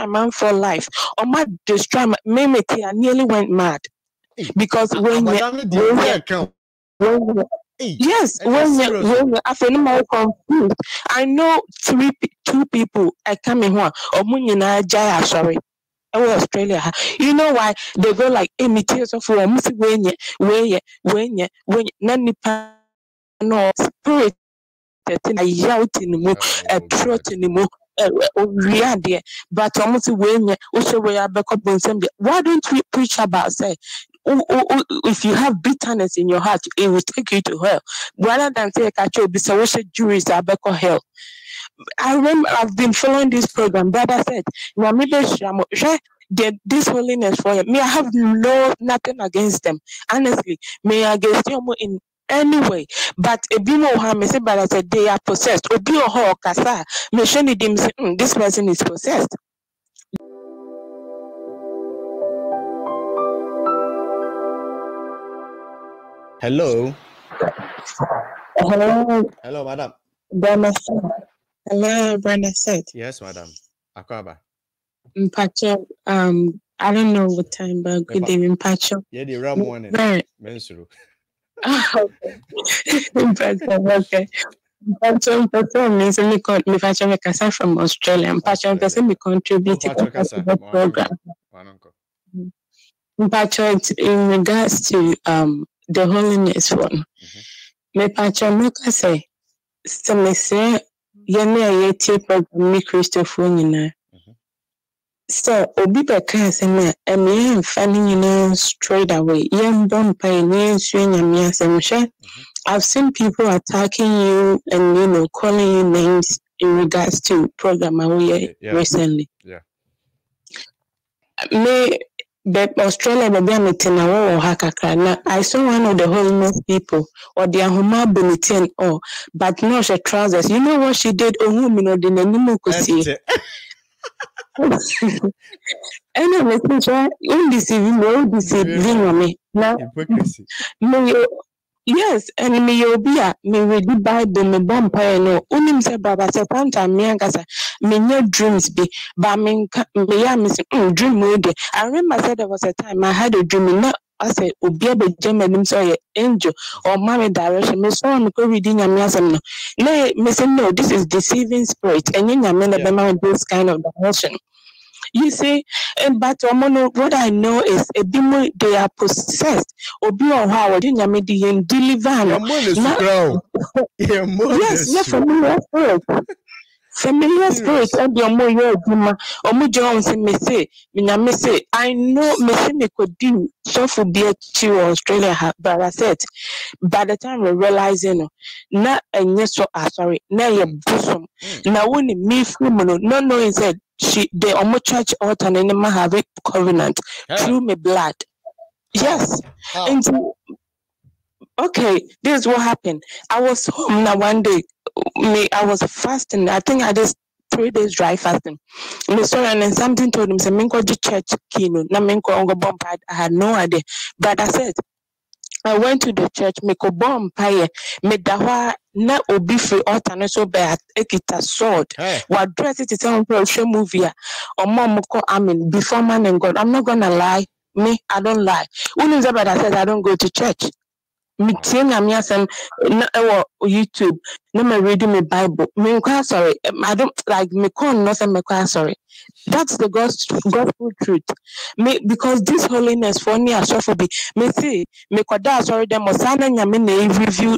destroy man for life. Or my destroy my me I nearly went mad. Because when you when Yes, when you when I feel more confused. I know three two people I come in one or munyina jaya sorry. Oh, Australia. You know why they go like imitators of war, Missy Wenye, Wenye, Wenye, Wenye, Nanipa, no spirit, a yout in the mo, a trot in the mo, Eh, eh, owia deɛ but ɔmo ti wei nyɛ wohyɛ wei abɛkɔ bonsam deɛ why don't we preach about say if you have bitterness in your heart it will take you to hell. Rather than say ɛka obi sɛ wohyɛ juries abɛkɔ hell. I remember I've been following this program. Brother said the, this holiness for me, I have no nothing against them. Honestly, me against them in anyway but ebi mo ha me say but I said they are possessed. Obi oho kasa me show ni dim say mm, this person is possessed. Hello? Hello? Hello madam. Brenda hello Brenda said. Yes madam. Akwaba mpacho um I don't know what time, but good day, Mpacho. Yeah, the ram one. Very. Okay. okay. Mpacho mpacho means me con me facho me kasa from Australia. Mpacho mpacho me contribute to the program. Mpacho in regards to um the holiness one. Me pacho me kasa se me se yene a yeti program me Christopher nyinaa. Sɛ obi bɛka asɛm a ɛne yɛmfa no nyinaa straight away yɛmbɔ mpae na yɛnsua nyame asɛm hwɛ mm-hmm. I've seen people attacking you and you know calling you names in regards to program we yeah. recently. Yeah. Me but Australia baby I'm na wo ha kakra na I saw one of the holiness people or the ahoma bonity and all but no she trousers. You know what she did? Ohun mi no de n'anim kosie. ɛna mɛsi sɛ wondisivi me wondisivi wɔ me na? Meyɛ yes ɛne meyɛ obi a meredi bible mebɔ mpaeɛ no. Wonim sɛ baba sɛ panta me ankasa menyɛ dreams bi ba menka meyɛ a mesi mm, dream wei deɛ i remember sɛ there was a time i had a dream na asɛ obi abɛgya m'anim sɛ ɔyɛ angel ɔma me direction mesɔɔ no kɔredi nyame asɛm no na mese no this is deceiving spirit ɛnyɛ nyame na bɛma me this kind of direction you see, and but what I know is a bimo they are possessed. Obi on how did nyame di deliver. Yes, yes, familiar spirit. Familiar hmm. spirit ɛde ɔmo yɛ adwuma ɔmo gyina ɔmo sɛ mese menyame se i know mese mekɔdi sɔfo bi akyi wɔ australia ha but i said by the time we realizing no na ɛnyɛ so asɔre na ɛyɛ bosom. Hmm. Na wo ne me firi mu no not knowing sɛ she the ɔmo church altar no ne ma have a covenant through me blood. Yes. Nti okay this is what happened i was home now one day me, I was fasting. I think I did three days dry fasting. Me sorry, and then something told him, say, Minko the church kino, na Minko ongo bomb. I had no idea. But I said, I went to the church, me ko bomb paye, me dawa na obi free altar no so be ekita sword. Eh. What dress it is on pro movie. Or mom ko amen before man and God. I'm not gonna lie. Me, I don't lie. When is about I said I don't go to church metie nyame asɛm na ɛwɔ youtube na ma read me bible. Menkɔ asɔre. I don't like mekɔ nnɔ sɛ mekɔ asɔre. That's the gospel, gospel truth. Me because this holiness for ne asɔfo bi me se mekɔda asɔre dɛm ɔsaa na nyame na ɛreview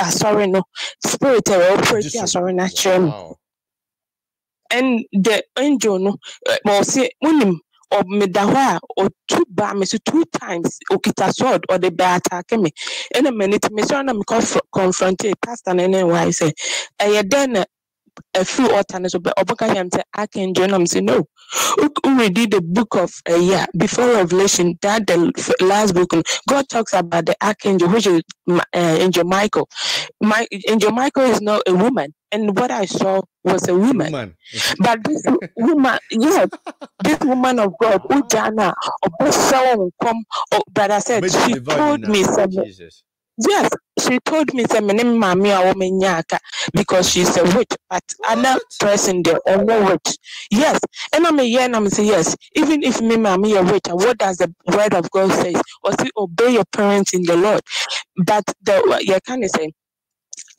asɔre no. Spirit a wɔoperate asɔre no akyerɛ me. And the angel no ɔse wonim meda hɔ a ba me so two times okita sword ɔde bɛ atake me. Ɛna m'ani te me sɔrɔ na mekɔ confronte pastor no ne wae sɛ ɛyɛ dɛn na ɛfiri ɔta no so? Bɛ ɔbɛka yam sɛ archangel nam sɛ no. Already the book of uh, yeah before revelation that the last book. God talks about the archangel which is uh, angel michael. My angel michael is not a woman and what i saw was a woman, woman. but this woman yeah this woman of god ujana oh, but i said she told me something Yes, she told me say me name mommy a because she's a witch, but another person there or no witch. Yes, and I'm a yeah, and I'm say yes. Even if me mommy a witch, what does the word of God says? Or say obey your parents in the Lord. But the you can say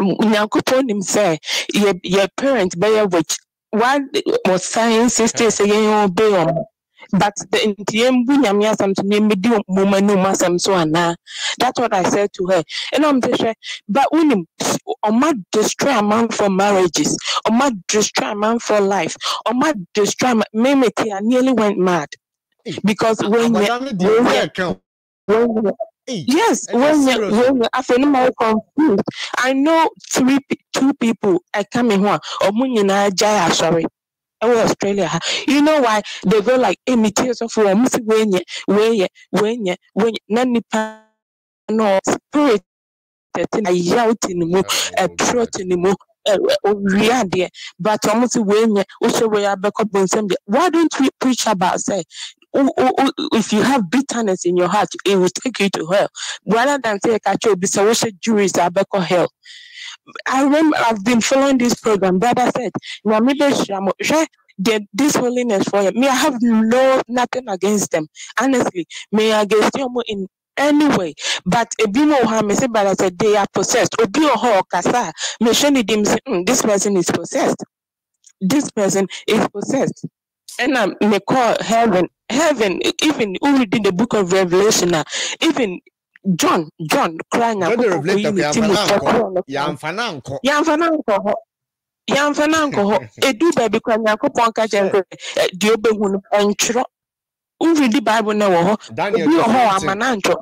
nyankopɔn nim sɛ yɛ yɛ parent bɛyɛ witch. One wɔ science system sɛ yɛn obey wɔn but the nti yɛn bu nyame asɛm so yɛn bɛdi wɔn anim asɛm so anaa that's what i said to her. Ɛna ɔmo sɛ hwɛ but wonim ɔma destroy amanfo marriages. Ɔma destroy amanfo life. Ɔma destroy me me ti i nearly went mad. Because when yɛ Abadame deɛ when ɔyɛ ka o. when yɛ Hey, Yes, when you when after no more confused. I know three two people I come in here or nyinaa jaya sorry. ɛwɔ Australia ha. You know why they go like imitators of wɔn si wenye wenye wenye wenye na nipa no spirit ɛte na yaw te ne mu God. te ne mu owia adeɛ but wɔn si wenye wohyɛ wei abɛkɔ bonsam deɛ why don't we preach about say if you have bitterness in your heart it will take you to hell rather than say obi sɛ wohyɛ juries abɛkɔ hell I remember I've been following this program. Brother said, the- this holiness for. Me, I have no nothing against them. Honestly, me against them in any way. But ebi mo ha me say, brother said they are possessed. Obi oho kasa. Me show ni dim "Mm, this person is possessed. This person is possessed. And um, me call heaven, heaven. Even who read in the book of Revelation, ah, even John, John, crying. John the Revelator kò yànfa náà nkọ. Yànfa náà nkọ. yɛmfa no nkɔ hɔ yɛmfa no nkɔ hɔ ɛdu baabi kora nyankopɔn ka kyerɛ sɛ ɛ, deɛ wobɛhu no ɛntwerɛ woredi bible no wɔ hɔ Daniel obi wɔ hɔ a kò ama no antwerɛ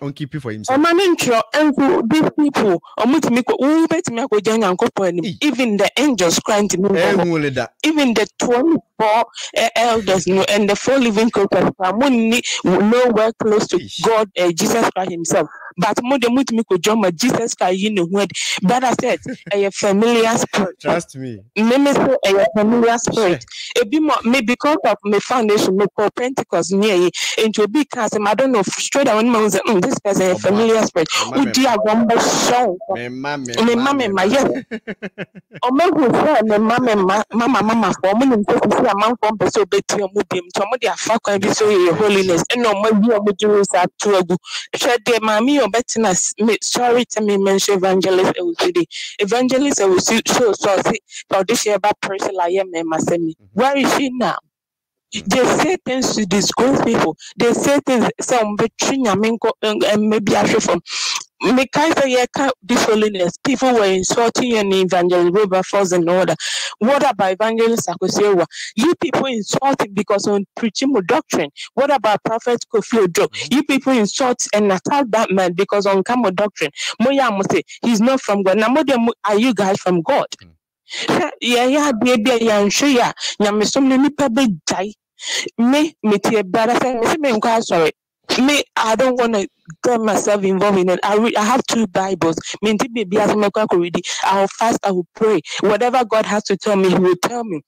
On keep it for himself. ɔma no ntwerɛ nso these people ɔmotumi kɔ wobɛtumi akɔgya nyankopɔn anim Ee. even the angels cry ntumi nkɔ hɔ Ɛhu ne da. even the 24 uh, elders no, and the four living creatures are nowhere close to God, uh, Jesus Christ Himself. But more than much ko joma Jesus Christ you know what. But I said a familiar spirit. Trust me. Meme say a familiar spirit. Ebi mo me because of my foundation, me call Pentecost near ye into big cast. I don't know straight away I say mm, this person a Omo. familiar spirit. Mema, Udi agomba show. Mema, Me mama ma yes. ɔmahu sɛ ne ma me ma mama mama fo ɔmo nim sɛ sisi amanfoɔ mpɛ sɛ ɔbɛti ɔmo biem nti ɔmo de afa kwan bi so yɛ holiness ɛna ɔmo ayi ɔmo gyere sa ato agu hwɛ deɛ maame yi a ɔbɛtena s- me sorry tell me mention evangelist eh, ewusidi evangelist eh, ewusi show so ɔde hyɛ ɛba priscilla yɛ mɛma sɛ mi where is she now? They say things to disgrace people. They say things sɛ ɔmo bɛtwi nyame nkɔ ɛmɛ bi ahwɛ fam mekae sɛ yɛka this holiness people were insulting you and evangelist wilberforce and all that what about evangelist akosiewa you people insulting because on preaching doctrine. What about prophet kofi ojo? You people insult and attack that man because on kamo doctrine. Moya mo say he's not from god. Now are you guys from god? Mm. yɛyɛ adeɛ bi a yɛnhwɛ yɛ a nyamesom no nipa bɛgyae me metie brada sɛ mese menkɔ asɔre me i don't want to get myself involved in it. I, I have two bibles. Menti biribi ase mɛkɔ akɔredi i will fast i will pray. Whatever god has to tell me he will tell me.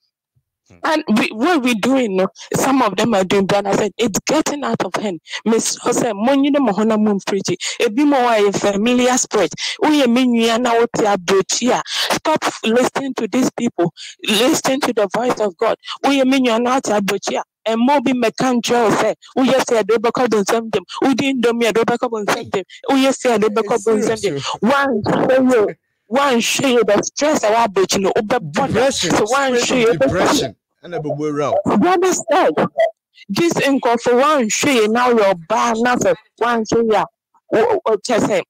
Hmm. and we, what we doing no some of them are doing but i said it's getting out of hand. Miss jose monyi ne mo hona mo mpriti ebi mo wa a familiar spirit. Woyɛ me nua na wote abrokyi a stop listening to these people. Listen to the voice of god. Woyɛ me nua na wote abrokyi a ɛmmɔ bi mmɛka nkyerɛ wo sɛ woyɛ sɛ ɛde wobɛkɔ bonsam dɛm wodi Indomie ɛde wobɛkɔ bonsam dɛm woyɛ sɛ ɛde wobɛkɔ It's bonsam dɛm serious. o. woanhwɛ yɛ woanhwɛ yɛ the stress a wɔabrokyi no wobɛbɔ da Depression. so Spirit woanhwɛ yɛ of depression. Ɛna bɛbɔ ewura o. brother said this nkurɔfo woanhwɛ yɛ na woyɛ ɔbaa na sɛ woanhwɛ yɛ a wo- wo- kyɛ sɛ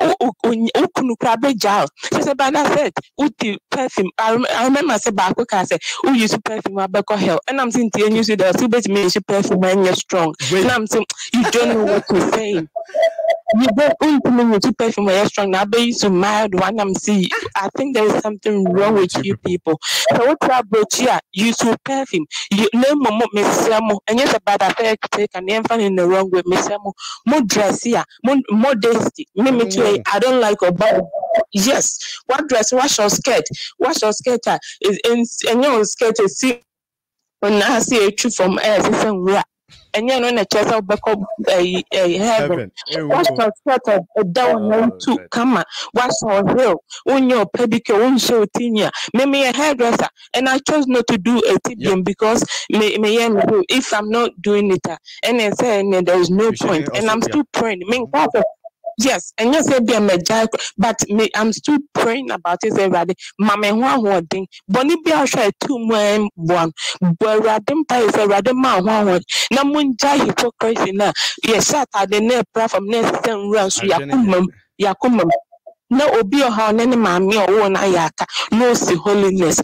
wo- wo- wo- wo kunu koraa bɛgyaa sɛ brother said woti perfume. I rem- I remember sɛ baako kaa sɛ wouse perfume abɛkɔ hell ɛnam sɛ nti ɛnyi so dɛ ɔsɛ wobɛtumi ɛnhyɛ perfume a ɛnyɛ strong. Wait. nam sɛ you don't know what you're saying you don't wontumi use perfume a ɛyɛ strong. Na abɛyi so mild one nam sɛ I think there is something wrong with you people. Sɛ wote abrokyi a use wo perfume. You na mmom mo mesrɛ mo ɛnyɛ sɛ bad afɛ take and ɛmfa no in the wrong way mesrɛ mo mo dress a ah. mo modesty me me too. I don't like ɔba yes. What dress? Wahyɛ wo skirt. Wahyɛ wo skirt a is- ɛns- ɛnyɛ wo skirt I see a fam from sɛ it's nwura ɛnyɛ no na kyerɛ sɛ wobɛkɔ heaven. Wahyɛ skirt ɛda wo nan tu kama wahyɛ ɔheel wonyɛ ɔpɛdicure wonhyɛ wo tinyi a hairdresser. And I chose not to do a tibium because me meyɛ me do. If I'm not doing it a ɛna sɛ ɛnɛ there is no point. and I'm still praying. Me nka sɛ yes ɛnyɛ sɛ bia mɛgyae kɔ- but me I'm still praying about it sɛ awurade ma me ho ahoɔden bɔne bi ahwɛ atu mu ɛmboa no bɔ awurade mpaeɛ sɛ awurade ma ho ahoɔden na mongyae hypocrisy no a yɛhyɛ atade ɛpra fam na ɛsesɛ nwura nso Adwene yɛakoma mu yɛ- yɛakoma mu na obi ɔha ɔne ne maame ɔwɔ no ayɛ aka na osi holiness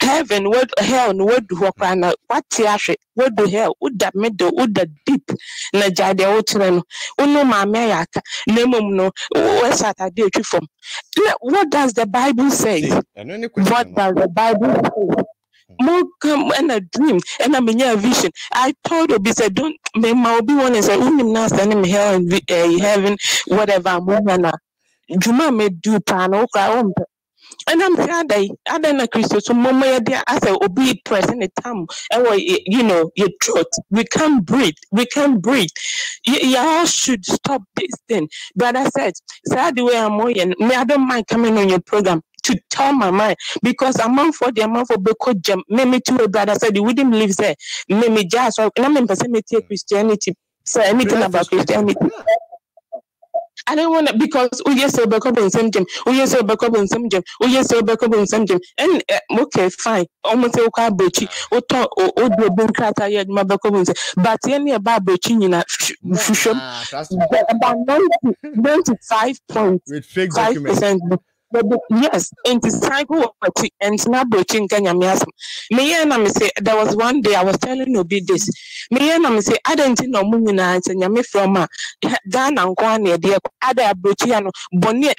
heaven wad hell no wadu hɔ koraa na wate ahwɛ wadu hell? Woda middle? Woda deep? Na gyae deɛ wokyerɛ no wone maame ayɛ aka na mmom no? Wɔhyɛ atade atwi fam what does the bible say? See, ɛno ne what does the bible say? More come and a dream and I'm in vision. I told Obi said, Don't me my Obi one is a unim na sending me hell and eh, heaven, whatever I'm Juma me do pan okra And I'm saying other other na Christo so mama ya there as a Obi pressing the thumb and you know your throat. We can't breathe. We can't breathe. Y- y'all should stop this thing. But I said, say the way I'm going, me I don't mind coming on your program to tell my mind because I'm on for the amount for Beko Jam. Me me too, brother said you wouldn't believe say me me just I'm in person me take hmm. Christianity. Say anything about is Christian. Christianity. I don't want to because oh yes, so back up in some gym. Oh yes, so back up in some gym. Oh yes, so back up in some gym. And uh, okay, fine. Almost say okay, bochi. O to o o do bin krata yet my back up in some. But any about bochi ni na fushum. Ah. About 90, 95 points With fake five documents. percent. Yes, and the cycle and snap watching Kenya miasm. Me and I say there was one day I was telling Obi this. Me and I say I don't know money na and nyame from a Ghana and Kwan dear other bonnie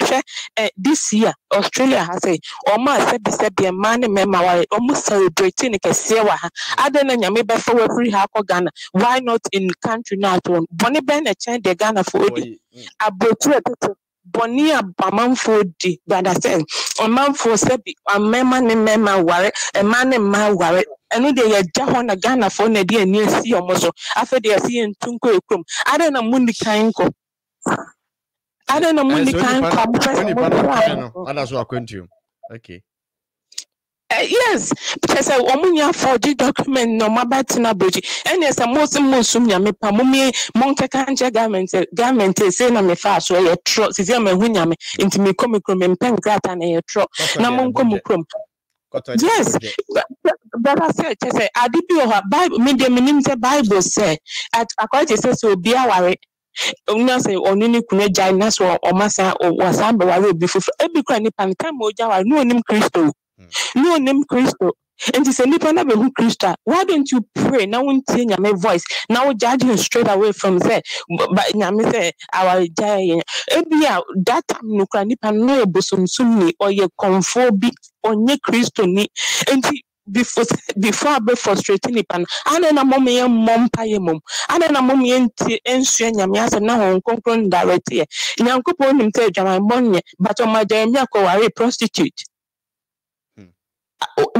eh this year Australia has a ọma sẹbi sẹbi mmaa ne mmarima wa ọmụ celebrate ne kẹseẹ wọ ha adị na nyame bẹfọ wẹfiri ha akọ Ghana why not in country atọ bọni bẹẹ na ẹkyẹn de Ghana for Boy, mm, abrochi ɛtete bɔne a amanfoɔ di brada sɛ ɔmanfoɔ sɛbi mmarima ne mmarima ware mmaa ne mmaa ware ɛno deɛ yɛgya hɔ na ghanafoɔ na ɛde ani asi ɔmo so. Afei deɛ yɛsi yɛntu nkɔ ekurom. Adɛn na mo nikan nkɔ adɛn na so nikan no- mo pɛ sɛ mo no kɔ yes. Kyerɛ sɛ ɔmo nya forgye document na ɔmo abatena aburokyi ɛnna sɛ mo se mo sum nyame pa mo mie mo nkeka nkyɛ government sɛ government ese na mefa so ɛyɛ trɔ sisi a mehu nyame nti mekɔ me kurom mempɛ nkrataa na ɛyɛ trɔ na mo ne nkɔ mo kurom ne Yes. bɛba sɛ kyɛ sɛ ade bi wɔ hɔ bible me deɛ menim sɛ bible sɛ te sɛ sɛ obi aware na sɛ ɔno ne kunu agyae na sɛ ɔma san ɔ- wasan bɛware obi foforɔ ebi kora nipa no time a ogya ware na onim kristo. Onim kristo nti sɛ nipa no bɛhu kristo a why don't you pray? Na wontie nyame voice. Na wogyae him straight away from sɛ nyame sɛ awaregyae yɛ ebi a that time no kora nipa no ɔyɛ bosomsomni ɔyɛ kɔmfoɔ bi ɔnyɛ kristoni nti before before abɛ frustrate nipa no na mɔmu yɛ mmɔ mpaeɛ mom. Ana na mɔmu yɛ ntie nsua nyame asɛm na wɔn nkonkron direct yɛ. Nyankopɔn nim sɛ adwamanbɔ nyɛ but ɔmo agya mi akɔware prostitute.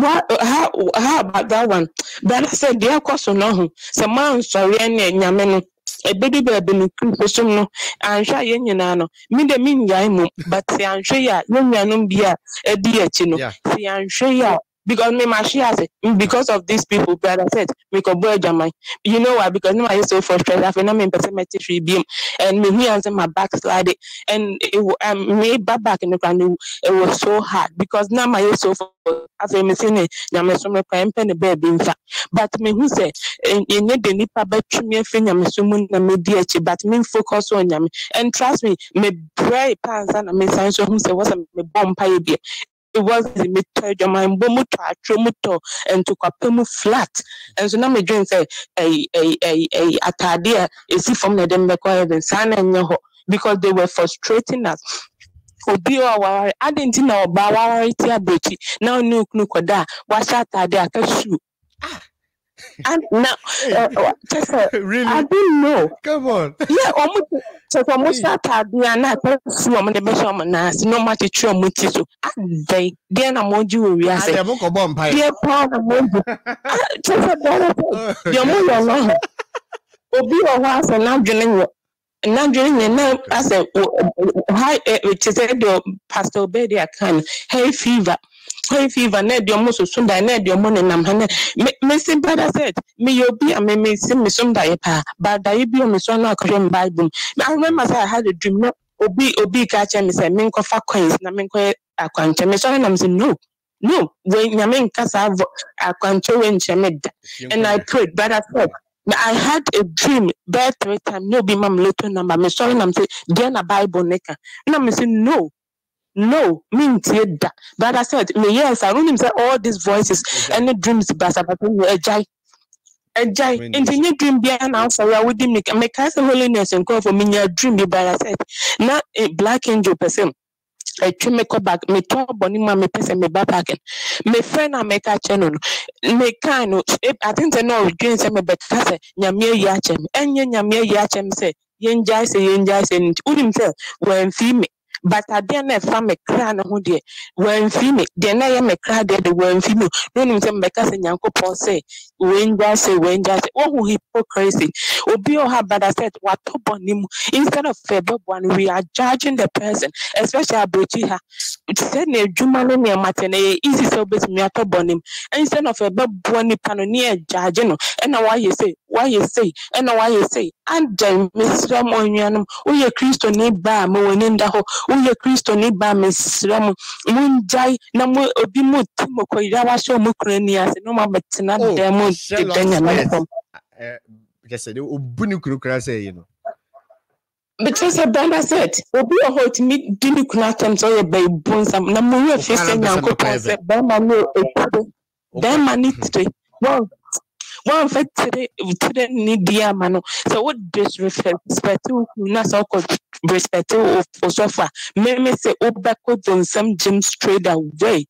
Wha- how how about that one. Brother sɛ deɛ ɛkɔ so no. Ho sɛ maa nsɔre ne nyame no. Ebedu baabi no kristo som no. Anhwɛ a yɛn nyinaa no. Mi de mi nyae mu but sɛ anhwɛ yi a yɛn nuanom bi a edi akyi no sɛ yɛanhwɛ yi a because me ma share ase because of these people brother said me kɔ bɔ adwaman you know why? Because no ma yɛ so frustrated. Afei na me mpɛ sɛ mɛte hwee biem and me yan sɛ ma backslide and it, um, me ba back in the ground it was so hard. Because ma yɛ so frustrated afei me se ne nyame so me kwan mpɛ ne baabi nfa but me hu sɛ ɛ- ɛnyɛ de nipa bɛtwe me afiri nyame so mu na medi akyi but me focus on nyame and trust me me brɛ pa ansa na me san so sɛ wɔ sɛ me bɔ mpaeɛ the metɔ adwamanbɔ mu tɔ atwerɛ mu tɔ ntokwape mu flat. Nso na medwen sɛ ɛyi ɛyi ɛyi ɛyi ataade a esi fam na ɛde mbɛkɔ heaven saa na ɛnyɛ because they were frustrating us. Obi a waware adi nti na ɔbaa waware ti abrokyi na ɔne okunu kɔda a wahyɛ ataade and na ɛ ɛ kyɛ sɛ I really? didn't know. Come on. Yeah, ọmụ kyerɛ sɛ ɔmo hyɛ ataade a na ɛpɛ su ɔmo de bɛhyɛ ɔmo nan ase na ɔmo akyekyere ɔmo ti so adɛn deɛ na mo gye wɔ wiase Ade mo kɔ bɔ mpae. deɛ paa na Ah, kyerɛ sɛ bɛrɛ sɛ deɛ mo yɛ no ho obi wɔ hɔ asɛ n'adwene nyɛ n'adwene nyɛ na asɛ ha te sɛ deɛ pastor obedi aka no hay fever hay fever? Na ɛde ɔmo soso da na ɛde ɔmo nenam ha na me me si brother said me yɛ obi a me me si me som daeɛ paa but daeɛ bi a me so na akɔhwɛ me bible. Mu i remember say i had a dream. Na obi obi ka kyerɛ me sɛ menkɔfa coins na menkɔyɛ akwankyɛ me sɔre nam sɛ no no wei nyame nka saa akwankyɛ me da. And I prayed, but I said, I had a dream bed three times. No, be my little number. Me sorry, I'm saying, then a Bible neka. And I'm saying, no, no, mean that. But I said, me yes, I don't say all these voices and the dreams, but I'm a jai. A jai. And you- in dream, be an answer. I would make make us holiness and call for me your dream. Be but I said, not a black angel person. atwi me kɔ back metɔ bɔne mu a mepɛ sɛ meba back mefrɛ no a meka kyɛ no no mekaa no I think sɛ na ɔredwen sɛ mebɛka sɛ nyame ayi akyɛ me ɛnyɛ nyame ayi akyɛ me sɛ yɛngyae sɛ yɛngyae sɛ no nti wonim sɛ wɔamfii me but adeɛ na ɛfa me kra no ho deɛ wɔamfii me deɛ na ɛyɛ me kra deɛ de wɔamfii me na wonim sɛ mebɛka sɛ nyankopɔn sɛ wɔngyae sɛ wɔngyae sɛ wohu hypocrisy obi wɔ ha bada sɛ watɔ bɔne mu instead of ɛbɛboa no we are judging the person especially aburokyi ha sɛ na adwuma no nneɛma te no ɛyɛ easy sɛ wobɛtumi atɔ bɔne mu instead of ɛbɛboa nipa no ne ɛgyagye no ɛna woayɛ sei woayɛ sei ɛna woayɛ sei. Agya mesrɛ mo anuanom. Woyɛ kristoni ba a ma w'ani nda hɔ. Woyɛ kristoni ba a mesrɛ mo. Mongyae na mo obi mu ti mo kɔyera wahyɛ mo kura ni ase na ɔmabɛtena Oh, dan mu deda nyame nkɔm Eh, kyɛ sɛ de obu ne kunu koraa sɛ yi no. Because sɛ Brenda said, obi wɔ hɔ a ɔtumi di ne kunu atɛm sɛ ɔyɛ bɛyibu nsam. Na mo werɛ fi Ɔkaa sɛ nyankopɔn sɛ bɛrima ne ɛtire bɛrima ne tire wɔn wɔmfa tire tire ne di ama no sɛ wo disrespect wo kunu na sɛ wokɔ respect wo osɔfo a meme sɛ wobɛkɔ bonsam gyem straight away.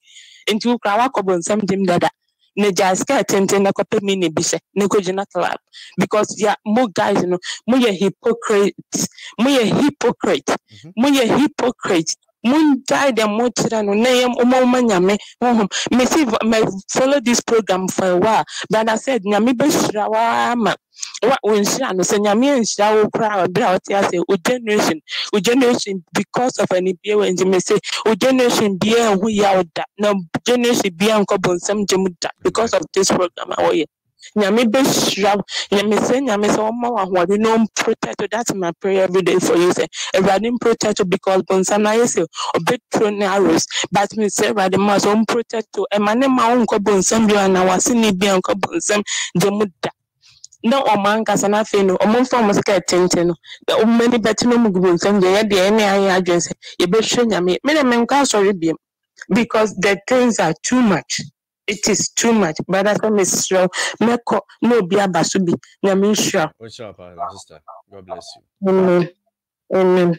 Nti wo kora woakɔ bonsam gyem dada. Ne gya sika tenten na kɔpɛ mi ne bi hyɛ ne kɔgyina club. Because ya mo guys no moyɛ hypocrite moyɛ hypocrite Mhm. moyɛ hypocrite mongyae dɛ mokyerɛ no na yɛ ɔmɔma nyame honhom mesi me follow this program for a while I said nyame bɛhyira waa ma wa wɔnhyira no sɛ nyame anhyira wo koraa ɔberɛ a ɔte ase wo generation wo generation because of anibie wɔ nti me se wo generation biaa ho yaw da na generation biaa nkɔ bonsam gye mu da because of this program a wɔyɛ nyame bɛhyira wo. Nyame sɛ nyame sɛ ɔma wo ahoɔden na ɔmprotect wo. that's my prayer every day for you sɛ awurade mprotect wo because bonsam no ayɛ sɛ ɔbɛturo ne arrows. But me sɛ awurade ma sɛ ɔmprotect wo. Ɛma ne ma wo nkɔ bonsam bio anaa wasene bia nkɔ bonsam gye mu da. Na ɔmo ankasa no afei no ɔmo mfa ɔmo sika tenten no. Na ɔmo ani bɛte no ɔmo gu bonsam deɛ yɛ deɛ ɛne ayɛ adwene sɛ yɛbɛhwɛ nyame. Me na menkɔ asɔre biam because the things are too much it is too much. But asɛ mesrɛ wo mɛkɔ na obi aba so bi. Nyame nhyira wo. ɔhyɛ paa my sister god bless you. Amen. Amen